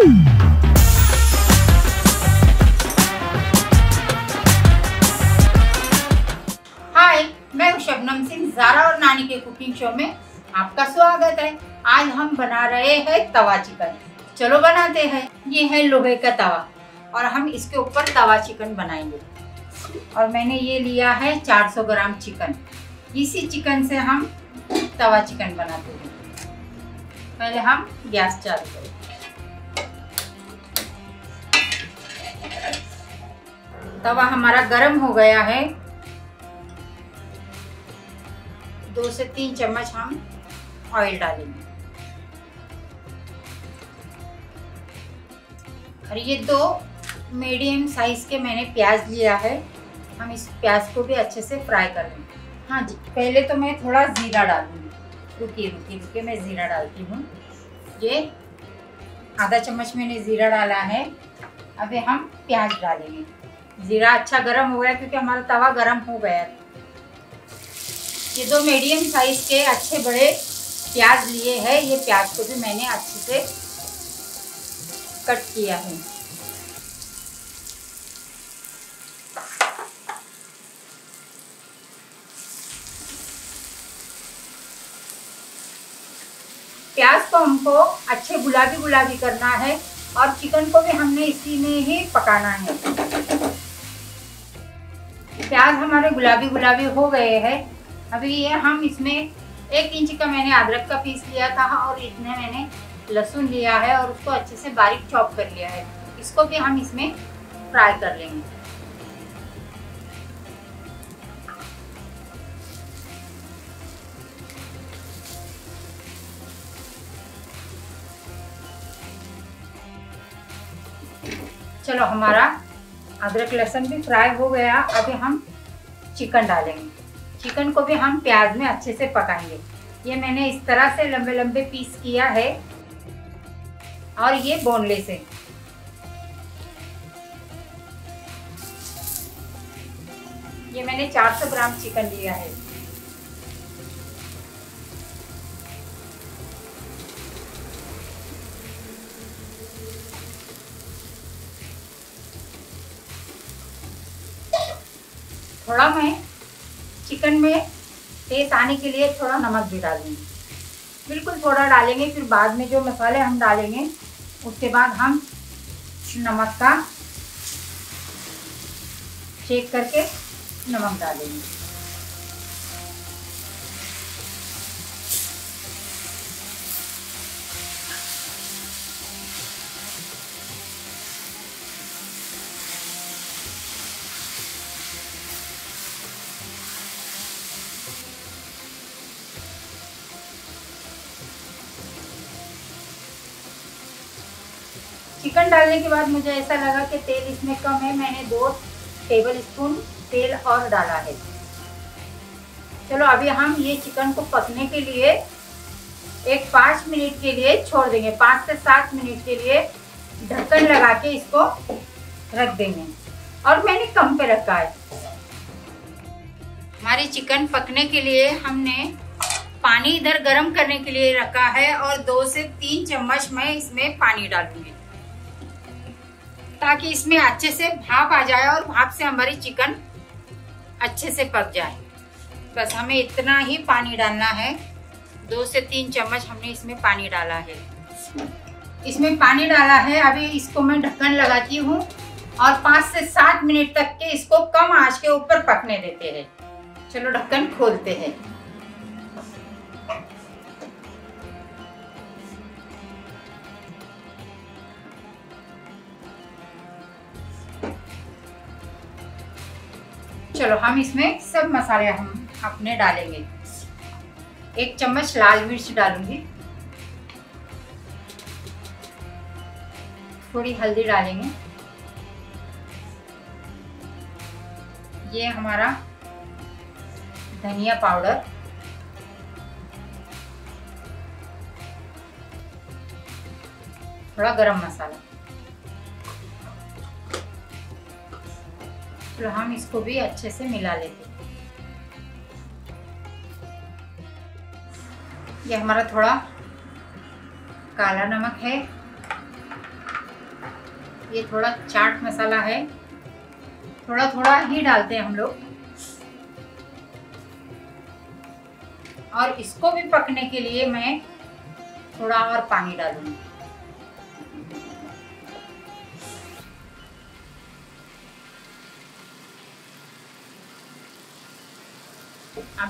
हाय, मैं शबनम सिंह, जारा और नानी के कुकिंग शो में आपका स्वागत है। आज हम बना रहे हैं तवा चिकन। चलो बनाते हैं। ये है लोहे का तवा और हम इसके ऊपर तवा चिकन बनाएँगे। और मैंने ये लिया है 400 ग्राम चिकन। इसी चिकन से हम तवा चिकन बनाते हैं। पहले हम गैस चालू करें। तवा हमारा गर्म हो गया है। दो से तीन चम्मच हम ऑयल डालेंगे। और ये दो मीडियम साइज़ के मैंने प्याज लिया है। हम इस प्याज को भी अच्छे से फ्राई कर लेंगे हाँ जी, पहले तो मैं थोड़ा ज़ीरा डालूँगी। रुकिए रुकिए रुकिए, मैं ज़ीरा डालती हूँ। ये आधा चम्मच मैंने ज़ीरा डाला है। अभी हम प्याज डालेंगे। ज़ीरा अच्छा गर्म हो गया क्योंकि हमारा तवा गर्म हो गया ये दो मीडियम साइज़ के अच्छे बड़े प्याज लिए हैं। ये प्याज को भी मैंने अच्छे से कट किया है। प्याज को हमको अच्छे गुलाबी गुलाबी करना है और चिकन को भी हमने इसी में ही पकाना है। प्याज हमारे गुलाबी गुलाबी हो गए हैं। अभी ये हम इसमें एक इंच का मैंने अदरक का पीस लिया था और इतने मैंने लहसुन लिया है और उसको अच्छे से बारीक चॉप कर लिया है। इसको भी हम इसमें फ्राई कर लेंगे। चलो हमारा अदरक लहसुन भी फ्राई हो गया। अभी हम चिकन डालेंगे। चिकन को भी हम प्याज में अच्छे से पकाएँगे। ये मैंने इस तरह से लंबे लंबे पीस किया है। और ये बोनलेस है। ये मैंने 400 ग्राम चिकन लिया है। थोड़ा मैं चिकन में टेस्ट आने के लिए थोड़ा नमक भी डालेंगे। बिल्कुल थोड़ा डालेंगे, फिर बाद में जो मसाले हम डालेंगे, उसके बाद हम नमक का चेक करके नमक डालेंगे। चिकन डालने के बाद मुझे ऐसा लगा कि तेल इसमें कम है। मैंने दो टेबल स्पून तेल और डाला है। चलो, अभी हम ये चिकन को पकने के लिए एक पाँच मिनट के लिए छोड़ देंगे। पाँच से सात मिनट के लिए ढक्कन लगा के इसको रख देंगे। और मैंने कम पे रखा है। हमारी चिकन पकने के लिए हमने पानी इधर गर्म करने के लिए रखा है और दो से तीन चम्मच मैं इसमें पानी डालूँगी। ताकि इसमें अच्छे से भाप आ जाए और भाप से हमारी चिकन अच्छे से पक जाए। बस हमें इतना ही पानी डालना है। दो से तीन चम्मच हमने इसमें पानी डाला है। इसमें पानी डाला है। अभी इसको मैं ढक्कन लगाती हूँ और पाँच से सात मिनट तक के इसको कम आँच के ऊपर पकने देते हैं। चलो ढक्कन खोलते हैं। चलो, हम इसमें सब मसाले हम अपने डालेंगे। एक चम्मच लाल मिर्च डालूँगी। थोड़ी हल्दी डालेंगे। ये हमारा धनिया पाउडर। थोड़ा गरम मसाला। चलो हम इसको भी अच्छे से मिला लेते हैं। ये हमारा थोड़ा काला नमक है। ये थोड़ा चाट मसाला है। थोड़ा थोड़ा ही डालते हैं हम लोग। और इसको भी पकने के लिए मैं थोड़ा और पानी डालूँगी।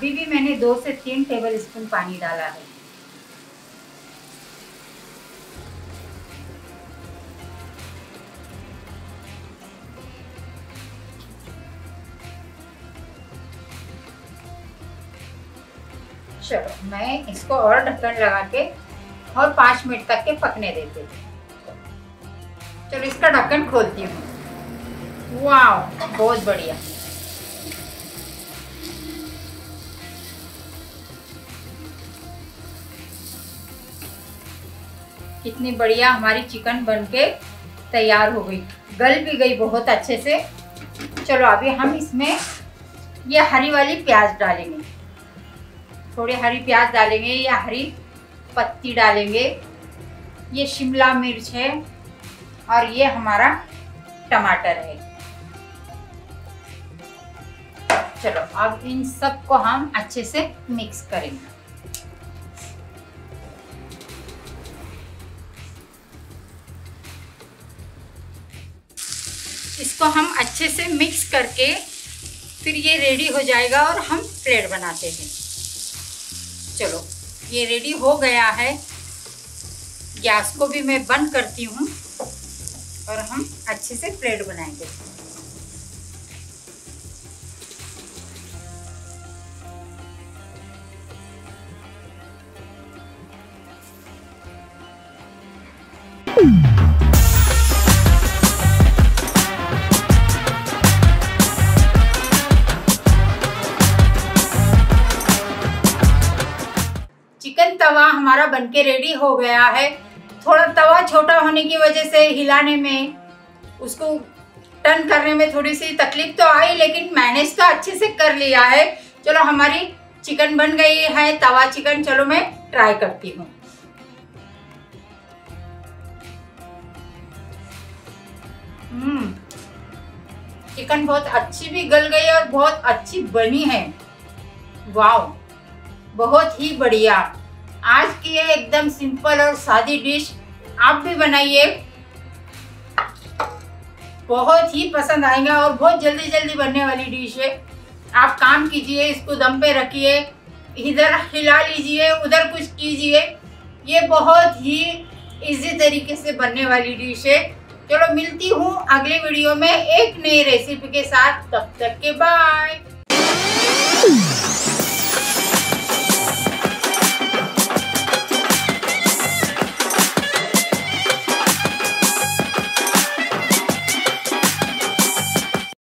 अभी भी मैंने दो से तीन टेबल स्पून पानी डाला है। चलो, मैं इसको और ढक्कन लगा के और पाँच मिनट तक के पकने देते चलो, इसका ढक्कन खोलती हूँ। वाह बहुत बढ़िया। कितनी बढ़िया हमारी चिकन बनके तैयार हो गई। गल भी गई बहुत अच्छे से। चलो अभी हम इसमें ये हरी वाली प्याज डालेंगे। थोड़ी हरी प्याज डालेंगे या हरी पत्ती डालेंगे। ये शिमला मिर्च है और ये हमारा टमाटर है। चलो अब इन सबको हम अच्छे से मिक्स करेंगे। इसको हम अच्छे से मिक्स करके फिर ये रेडी हो जाएगा और हम प्लेट बनाते हैं। चलो, ये रेडी हो गया है। गैस को भी मैं बंद करती हूँ और हम अच्छे से प्लेट बनाएँगे। बनके रेडी हो गया है। थोड़ा तवा छोटा होने की वजह से हिलाने में, उसको टर्न करने में थोड़ी सी तकलीफ़ तो आई, लेकिन मैनेज तो अच्छे से कर लिया है। चलो, हमारी चिकन बन गई है, तवा चिकन चलो मैं ट्राई करती हूँ। हम्म चिकन बहुत अच्छी भी गल गई और बहुत अच्छी बनी है। वाह बहुत ही बढ़िया। आज की है एकदम सिंपल और सादी डिश आप भी बनाइए। बहुत ही पसंद आएगा और बहुत जल्दी जल्दी बनने वाली डिश है। आप काम कीजिए, इसको दम पे रखिए, इधर हिला लीजिए, उधर कुछ कीजिए। ये बहुत ही इजी तरीके से बनने वाली डिश है। चलो मिलती हूँ अगले वीडियो में एक नई रेसिपी के साथ। तब तक के बाय